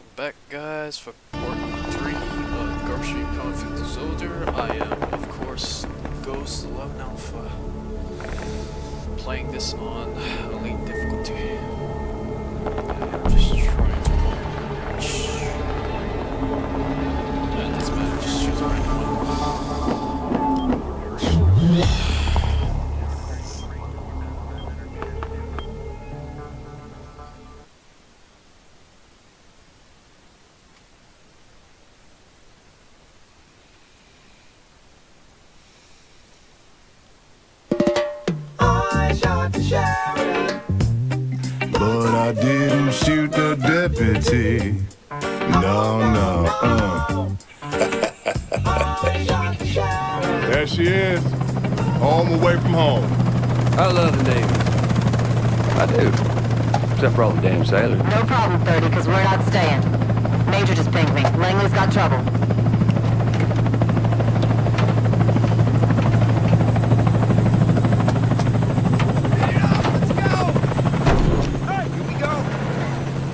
Welcome back, guys, for part 3 of Ghost Conflict Soldier. I am, of course, Ghost 11 Alpha, playing this on Elite difficulty. I'm just trying to Yeah, it doesn't matter, just choose random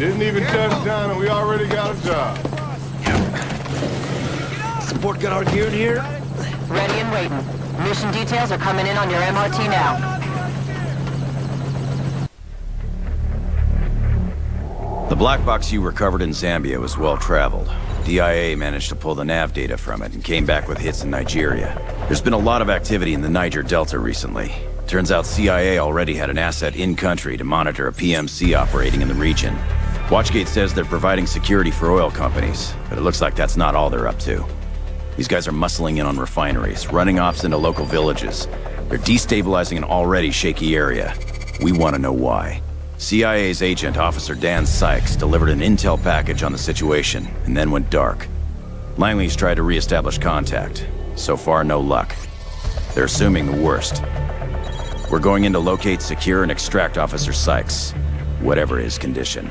Didn't even touch down and we already got a job. Support got our gear in here? Ready and waiting. Mission details are coming in on your MRT now. The black box you recovered in Zambia was well traveled. DIA managed to pull the nav data from it and came back with hits in Nigeria. There's been a lot of activity in the Niger Delta recently. Turns out CIA already had an asset in country to monitor a PMC operating in the region. Watchgate says they're providing security for oil companies, but it looks like that's not all they're up to. These guys are muscling in on refineries, running ops into local villages. They're destabilizing an already shaky area. We want to know why. CIA's agent, Officer Dan Sykes, delivered an intel package on the situation and then went dark. Langley's tried to re-establish contact. So far, no luck. They're assuming the worst. We're going in to locate, secure, and extract Officer Sykes, whatever his condition.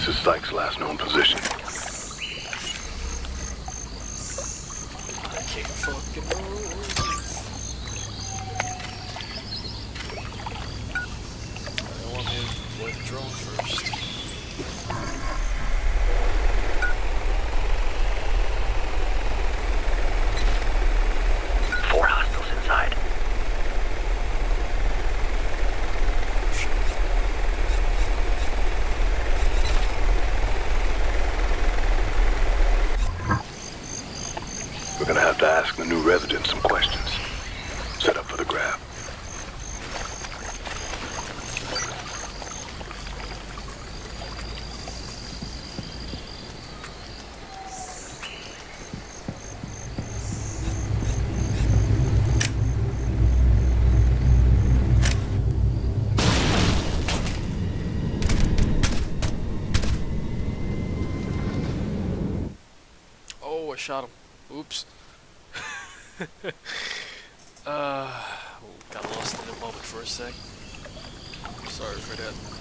This is Sykes' last known position. I can't fucking move. I want me to play the drone first. Four hostiles inside. We're gonna have to ask the new residents some questions. Set up for the grab. Oh, I shot him. Oops. uh, got lost in the moment for a sec. Sorry for that.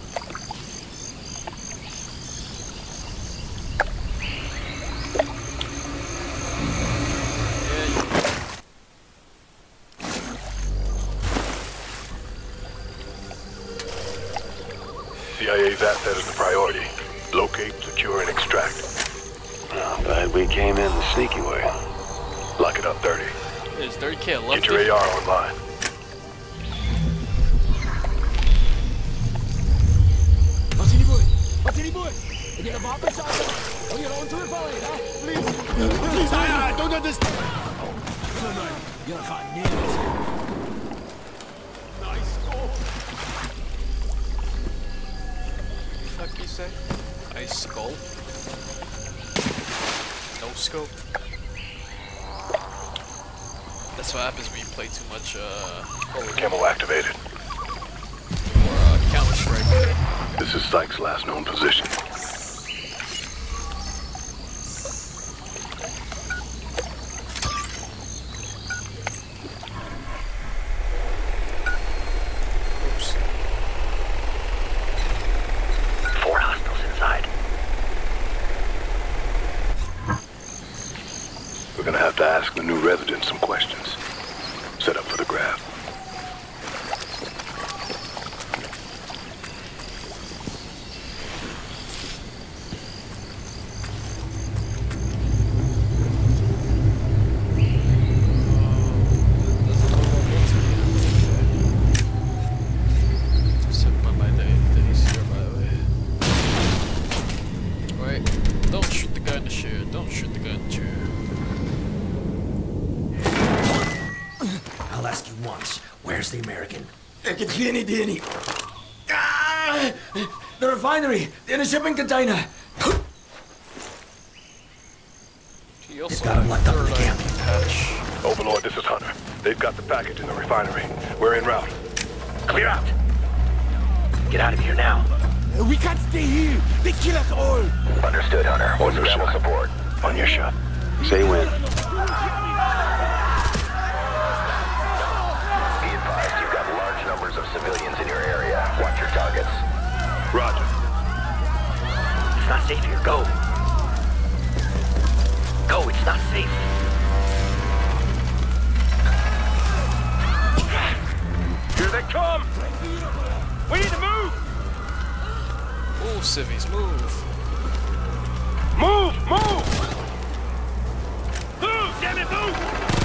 I, don't understand. Nice. Oh. fuck you say? Ice skull? No scope? That's what happens when you play too much, uh, Camo activated. or uh, Counter. This is Sykes' last known position. Where's the American? Danny, Danny. Ah! The refinery in a shipping container. He also got him locked up in the camp. Overlord, this is Hunter. They've got the package in the refinery. We're en route. Clear out. Get out of here now. We can't stay here. They kill us all. Understood, Hunter. What's the Understood. support? On your shot. Say when. Civilians in your area. Watch your targets. Roger. It's not safe here. Go. Go. It's not safe. Here they come! We need to move! Move, civvies, move. Move! Move! Move! Damn it, move!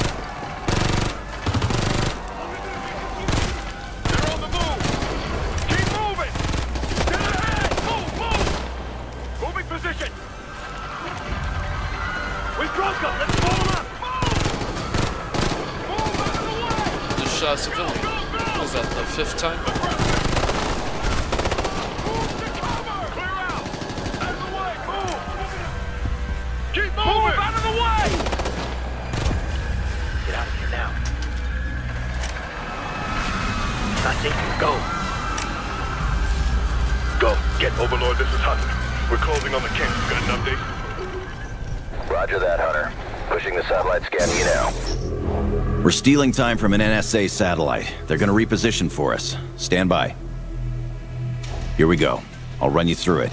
Fifth time? Stealing time from an NSA satellite. They're gonna reposition for us. Stand by. Here we go. I'll run you through it.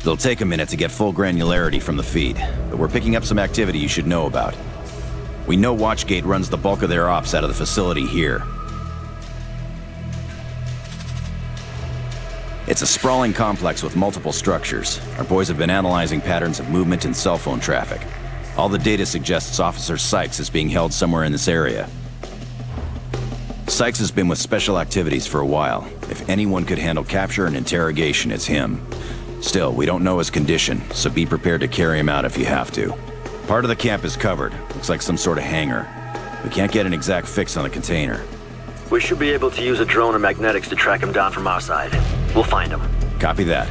It'll take a minute to get full granularity from the feed, but we're picking up some activity you should know about. We know Watchgate runs the bulk of their ops out of the facility here. It's a sprawling complex with multiple structures. Our boys have been analyzing patterns of movement and cell phone traffic. All the data suggests Officer Sykes is being held somewhere in this area. Sykes has been with Special Activities for a while. If anyone could handle capture and interrogation, it's him. Still, we don't know his condition, so be prepared to carry him out if you have to. Part of the camp is covered. Looks like some sort of hangar. We can't get an exact fix on the container. We should be able to use a drone or magnetics to track him down from our side. We'll find him. Copy that.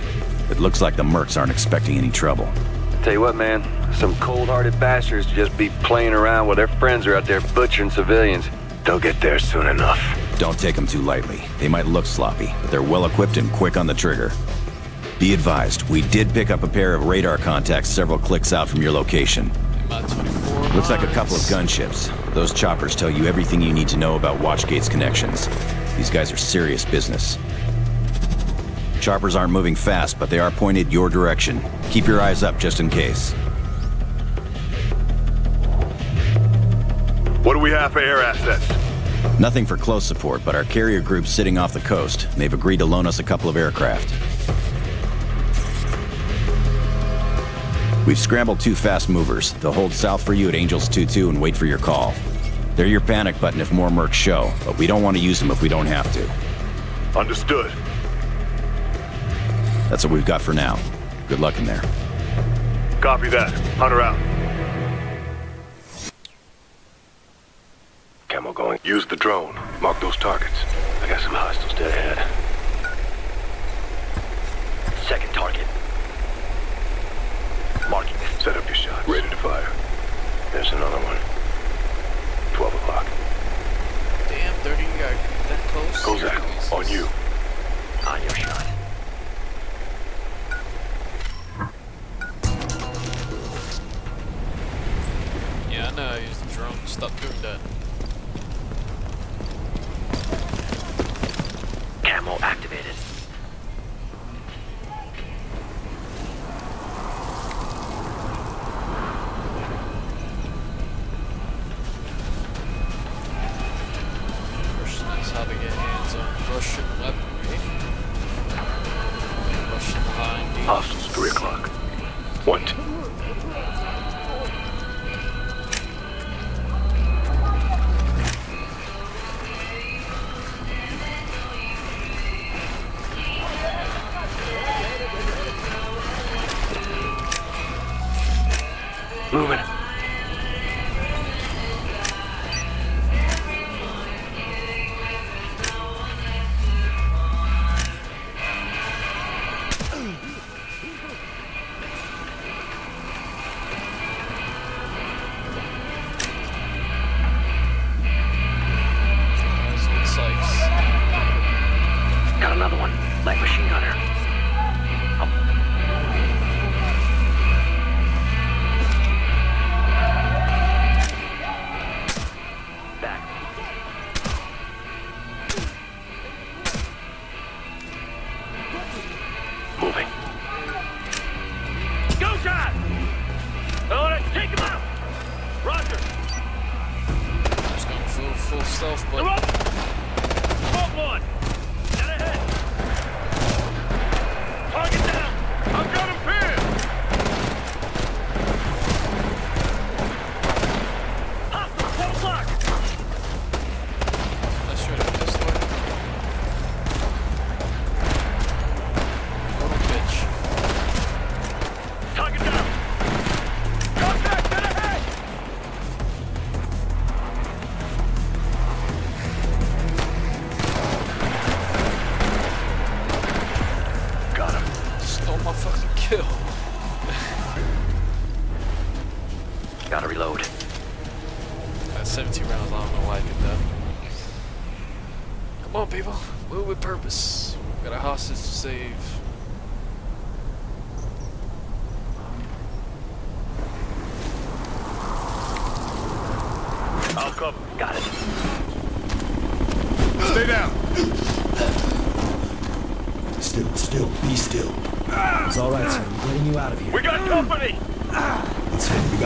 It looks like the mercs aren't expecting any trouble. Tell you what, man, some cold-hearted bastards just be playing around while their friends are out there butchering civilians. They'll get there soon enough. Don't take them too lightly. They might look sloppy, but they're well equipped and quick on the trigger. Be advised, we did pick up a pair of radar contacts several clicks out from your location. Looks like a couple of gunships. Those choppers tell you everything you need to know about Watchgate's connections. These guys are serious business. Choppers aren't moving fast, but they are pointed your direction. Keep your eyes up just in case. What do we have for air assets? Nothing for close support, but our carrier group's sitting off the coast. They've agreed to loan us a couple of aircraft. We've scrambled two fast movers. They'll hold south for you at Angels 2-2 and wait for your call. They're your panic button if more mercs show, but we don't want to use them if we don't have to. Understood. That's what we've got for now. Good luck in there. Copy that. Hunter out. Camo going. Use the drone. Mark those targets. I got some hostiles dead ahead. Second target. Marking it. Set up your shots. Ready to fire. There's another one. 12 o'clock. Damn, 30 yard. That close? Kozak, Jesus. on you. On your shot. Stop doing that. Camo activated. Is how to get hands on Russian weaponry. Russian behind D. Hostiles, 3 o'clock. One, two. Stealth, but up! One!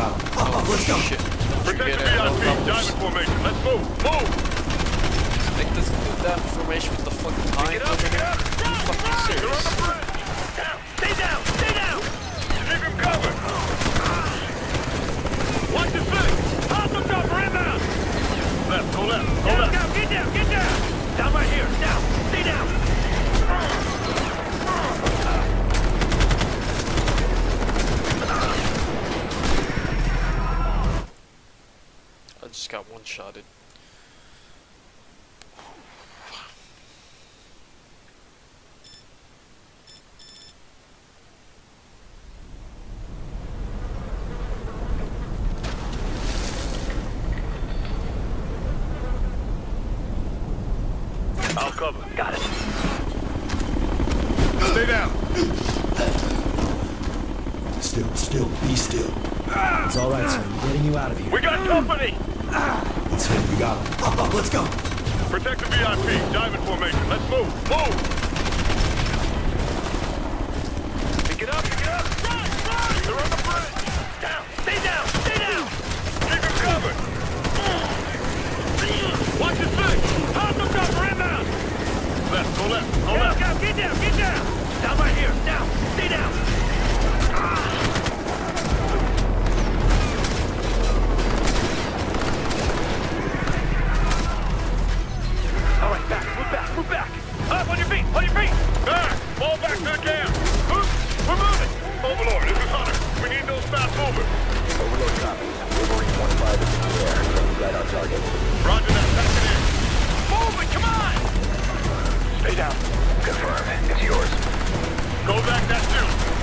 Up, up, let's go. Shit. Protect the VIP. Diamond formation. Let's move. Move! Take this, that information with the fucking line over here. Are you fucking serious? Down! Stay down! Stay down! Keep him covered! Watch his back! Hostile chopper inbound! Left, go left, go left. Down, get down, get down! Down right here, down! I just got one shotted. I'll cover. Got it. Stay down! Still, still, be still. It's all right, sir. We're getting you out of here. We got company! Let's hit. We got him. Up, up, let's go. Protect the VIP. Diamond formation. Let's move. Move! Pick it up, pick it up! Run, run! They're on the bridge! Down! Stay down! Stay down! Keep him covered! Watch his back! Hostile chopper inbound! Left, go left, go left! Go, get down, get down! Down right here, down! Stay down! Ah! All right, back, move back, move back! Up on your feet, on your feet! Back! Fall back to the camp! Move! We're moving! Overlord, this is Hunter. We Overlord copy. Wolverine 1-5 is the air. Right on target. Roger that, pack it in. Move it, come on! Stay down. It's yours. Go back that chute.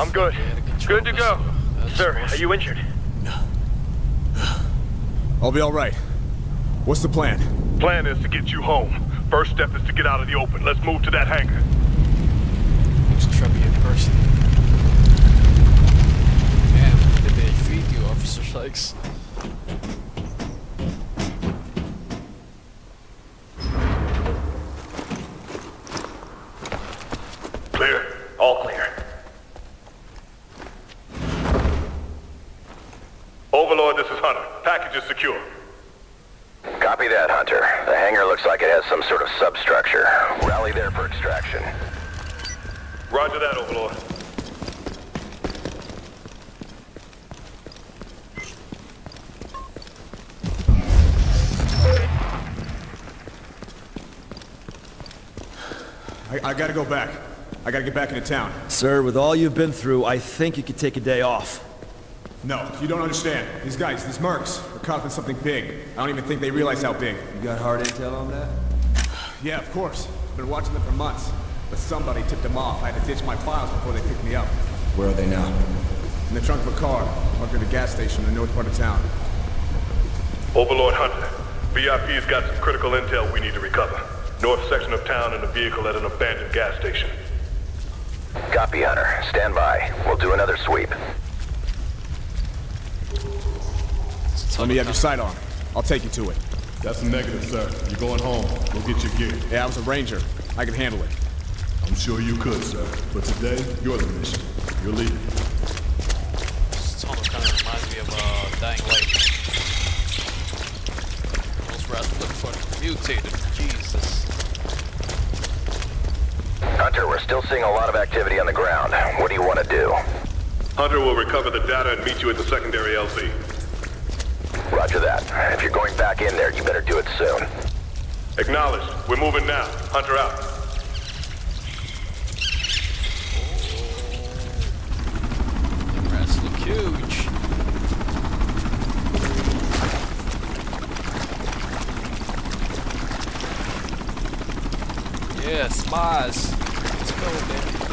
I'm good. we had to control Good to go. Sir, are you injured? No. I'll be all right. What's the plan? Plan is to get you home. First step is to get out of the open. Let's move to that hangar. Looks chubby in person. Damn, did they feed you, Officer Sykes? Gotta get back into town. Sir, with all you've been through, I think you could take a day off. No, you don't understand. These guys, these mercs, are caught up in something big. I don't even think they realize how big. You got hard intel on that? Yeah, of course. I've been watching them for months. But somebody tipped them off. I had to ditch my files before they picked me up. Where are they now? In the trunk of a car, parked at a gas station in the north part of town. Overlord Hunter. VIP's got some critical intel we need to recover. North section of town and a vehicle at an abandoned gas station. Copy, Hunter. Stand by. We'll do another sweep. Let me have your sidearm. I'll take you to it. That's a negative, sir. You're going home. Go get your gear. Yeah, I was a ranger. I can handle it. I'm sure you could, sir. But today, you're the mission. You're leaving. This tunnel kind of reminds me of uh, Dying Light. Those rats look fucking mutated. Jesus. Hunter, we're still seeing a lot of activity on the ground. What do you want to do? Hunter will recover the data and meet you at the secondary LZ. Roger that. If you're going back in there, you better do it soon. Acknowledged. We're moving now. Hunter out. Rats look huge. Yes, Maz. Go, baby.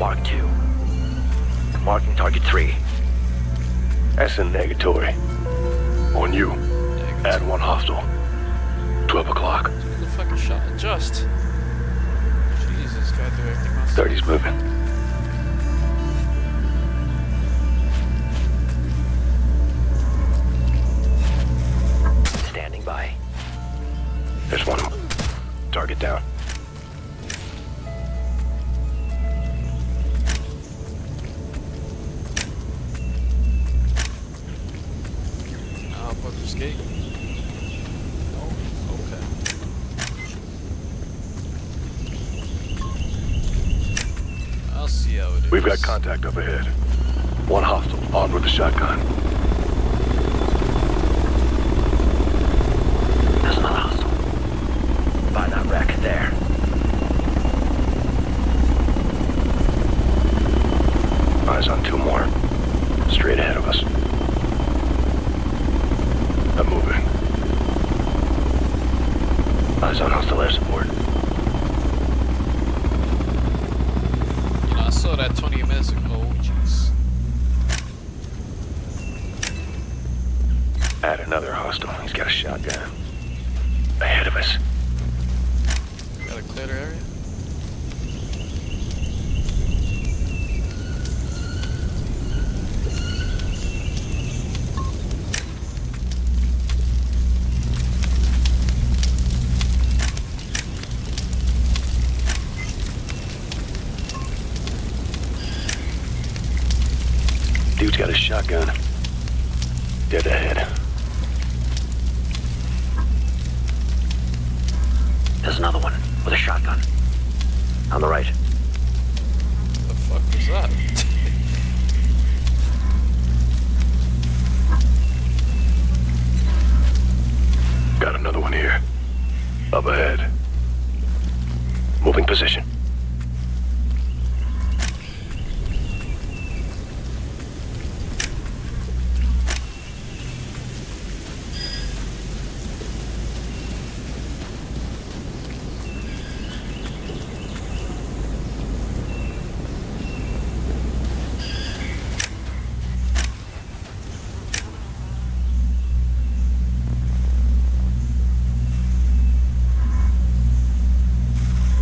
Mark 2. Marking target 3. That's a negatory. On you. Add one hostile. 12 o'clock. The fucking shot adjust. Jesus, gotta do everything else. 30's moving. Standing by. There's one. Target down. Up ahead. One hostile, armed with a shotgun. There's another hostile. By that wreck there. Eyes on two more. Straight ahead of us. I'm moving. Eyes on hostile air support. You know, I saw that 20 minutes ago. Jeez. Add another hostile. He's got a shotgun. Ahead of us. Got a clear area? Dude's got a shotgun. Dead ahead. There's another one with a shotgun. On the right. The fuck was that? Got another one here. Up ahead. Moving position.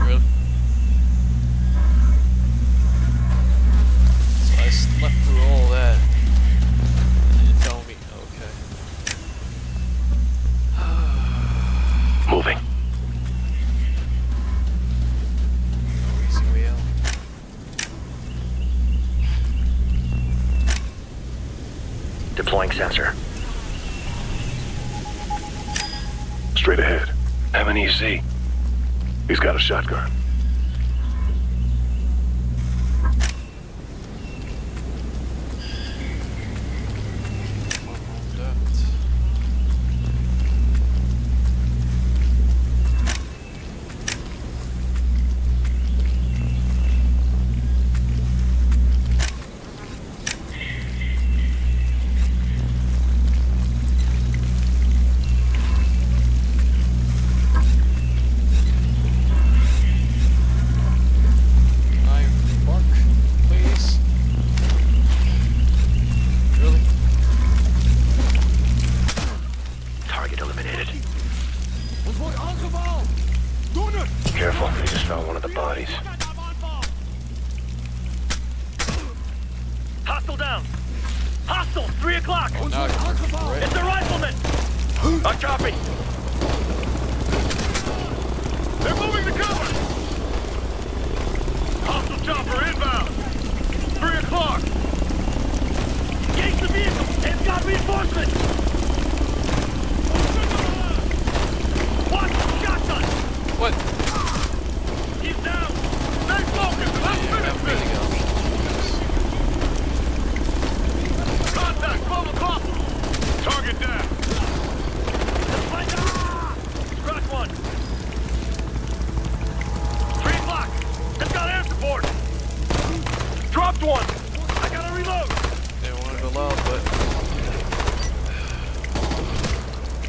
Really? So I slept through all that. And you tell me, okay. Moving. No easy way out. Deploying sensor. Straight ahead. Have an EC. He's got a shotgun. Dropped one. I gotta reload. They wanted to loud, but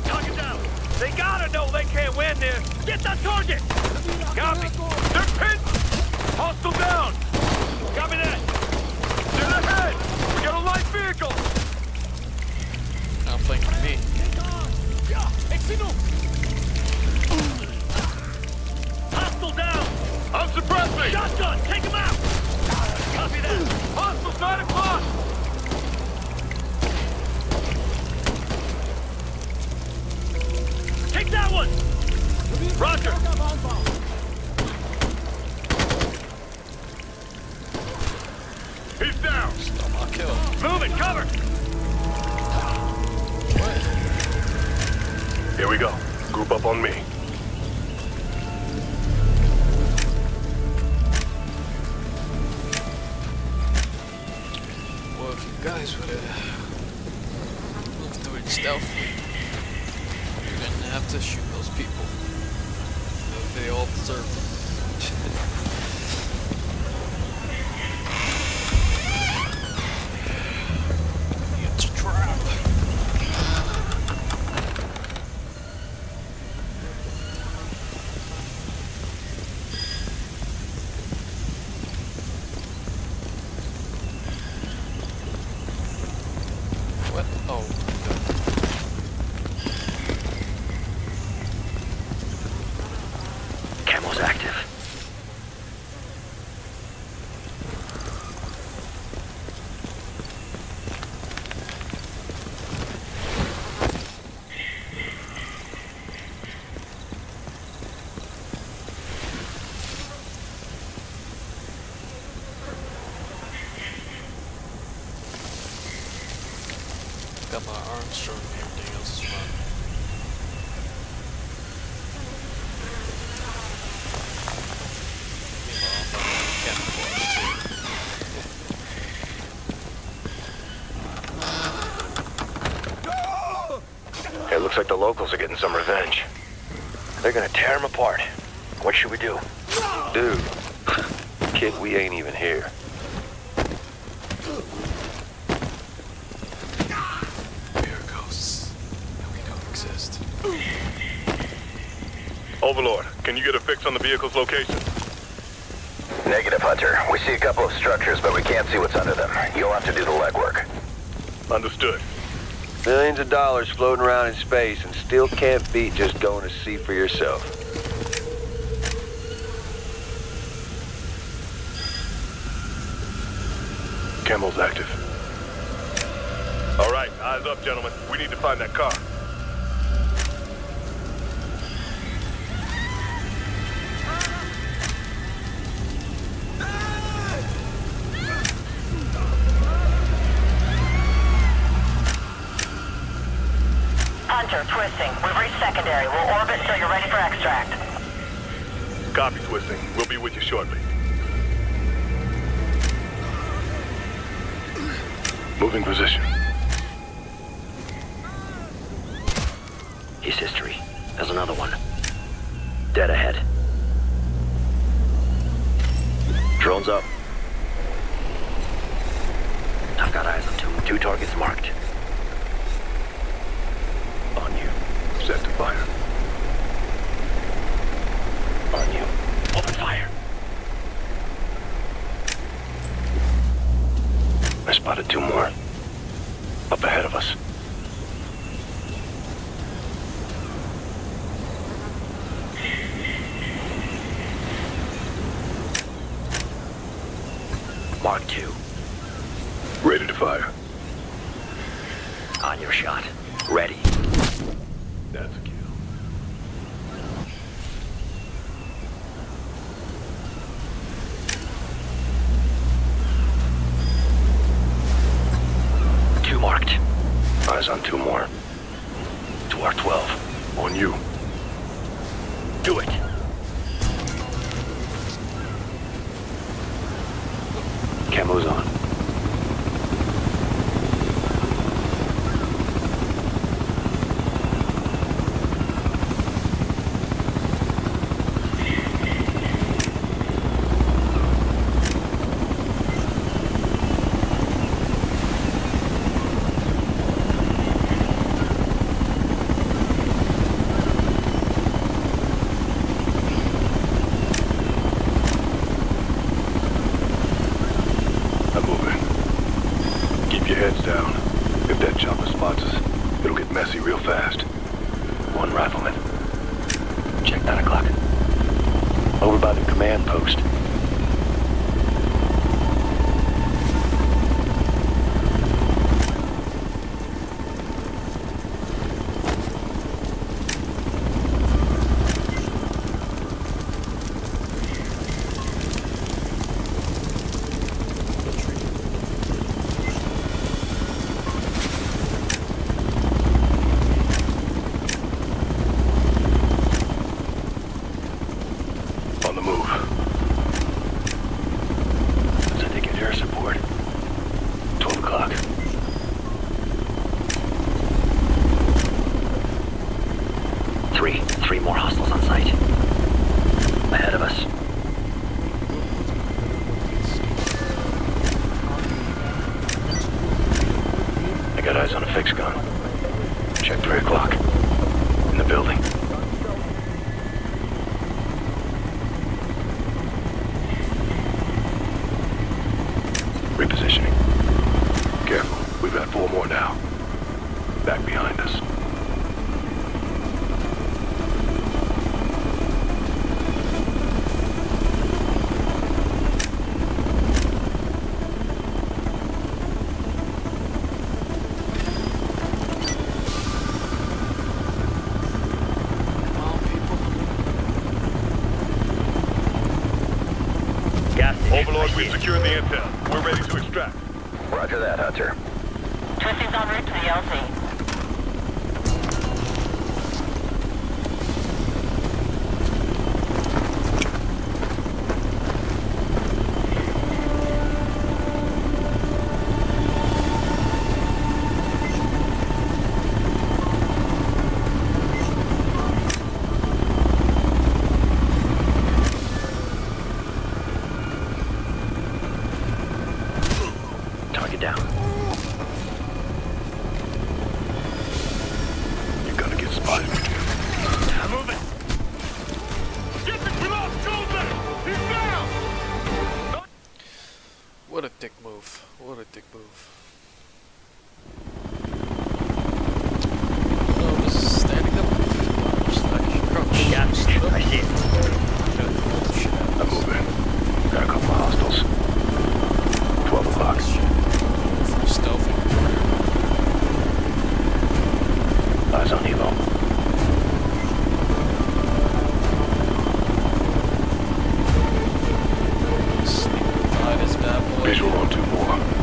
Target down. They gotta know they can't win this. Get the target. Copy. They're pinned. Hostile down. Copy that. They're ahead. We got a light vehicle. now flanking me. Hostile down. I'm suppressing. Shotgun. Take him out. Take that one. Roger. He's down. Move it. Cover. Here we go. Group up on me. They all deserve it. it's a trap. What? Oh. Camo's active. Got my arms strong and everything else is fine. Meanwhile, I'm camouflage too. It looks like the locals are getting some revenge. They're gonna tear him apart. What should we do? Dude, kid, we ain't even here. We are ghosts, and we don't exist. Overlord, can you get a fix on the vehicle's location? Negative, Hunter. We see a couple of structures, but we can't see what's under them. You'll have to do the legwork. Understood. Millions of dollars floating around in space and still can't beat just going to see for yourself. Moving position. He's history. There's another one. Dead ahead. Drones up. I've got eyes on two. Two targets marked. On you. Set to fire. Camo's on. to the LZ. visual on two more.